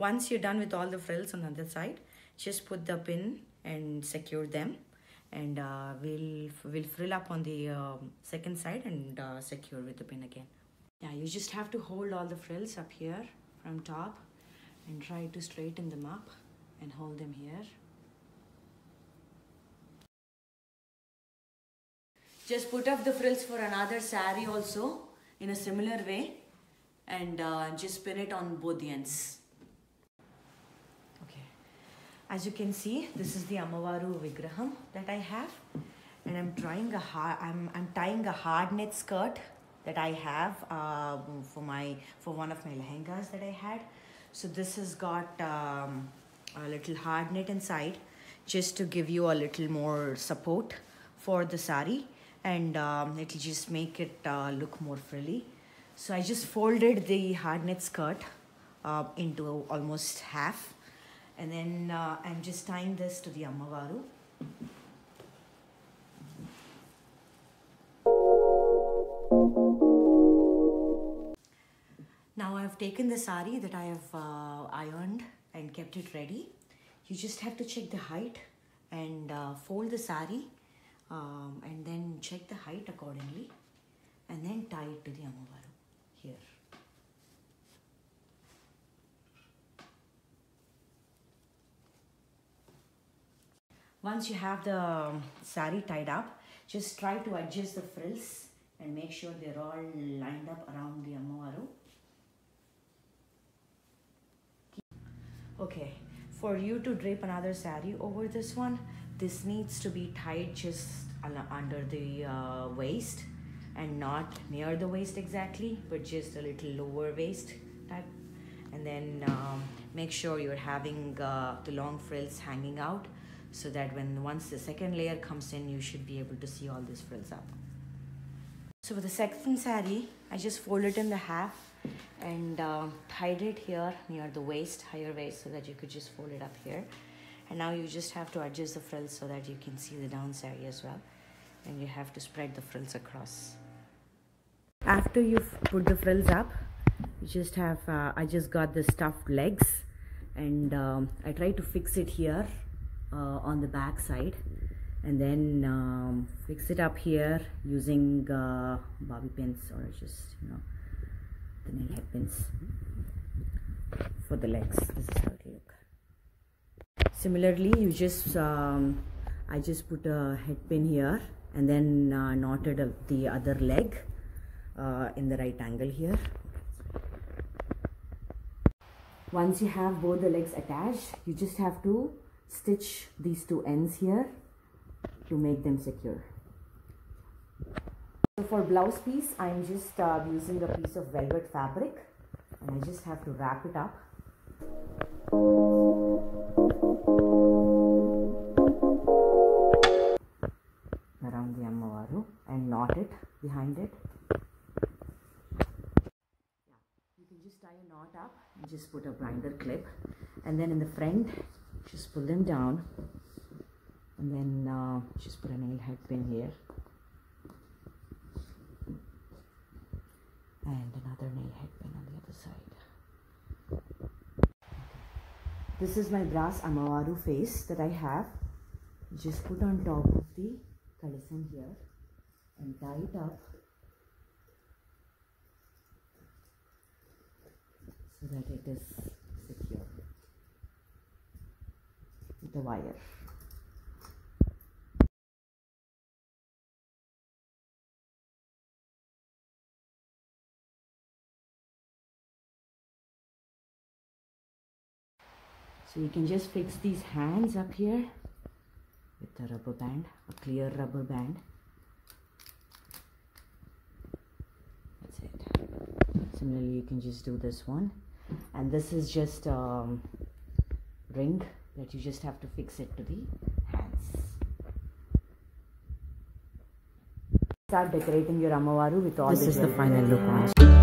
once you're done with all the frills on the other side, just put the pin and secure them. And uh, we'll we'll frill up on the um, second side and uh, secure with the pin again. Yeah, you just have to hold all the frills up here from top and try to straighten them up and hold them here. Just put up the frills for another sari also in a similar way and uh, just pin it on both the ends. As you can see, this is the Ammavaru Vigraham that I have and I'm trying a hard, I'm, I'm tying a hard knit skirt that I have um, for my for one of my lehengas that I had. So this has got um, a little hard knit inside just to give you a little more support for the sari and um, it'll just make it uh, look more frilly. So I just folded the hard knit skirt uh, into almost half and then uh, I'm just tying this to the Ammavaru. Now I've taken the sari that I have uh, ironed and kept it ready. You just have to check the height and uh, fold the sari um, and then check the height accordingly and then tie it to the Ammavaru here. Once you have the um, sari tied up, just try to adjust the frills and make sure they're all lined up around the Ammavaru. Okay, for you to drape another sari over this one, this needs to be tied just under the uh, waist and not near the waist exactly, but just a little lower waist type. And then um, make sure you're having uh, the long frills hanging out so that when once the second layer comes in, you should be able to see all these frills up. So for the second sari, I just folded it in the half and uh, tied it here near the waist, higher waist, so that you could just fold it up here. And now you just have to adjust the frills so that you can see the down sari as well. And you have to spread the frills across. After you've put the frills up, you just have, uh, I just got the stuffed legs and um, I try to fix it here on the back side. And then um, fix it up here using uh, bobby pins or just you know the nail head pins for the legs. This is how it look. Similarly you just um, I just put a head pin here and then uh, knotted the other leg uh, in the right angle here. Once you have both the legs attached you just have to stitch these two ends here to make them secure. So for blouse piece, I'm just uh, using a piece of velvet fabric and I just have to wrap it up. around the Ammavaru and knot it behind it. You can just tie a knot up and just put a binder clip and then in the front just pull them down. And then uh, just put a nail head pin here. And another nail head pin on the other side. This is my brass Ammavaru face that I have. Just put on top of the kalasam here and tie it up so that it is secure with the wire So you can just fix these hands up here with a rubber band, a clear rubber band. That's it. Similarly, you can just do this one. And this is just a um, ring that you just have to fix it to the hands. Start decorating your Ammavaru with all this. This is the final look.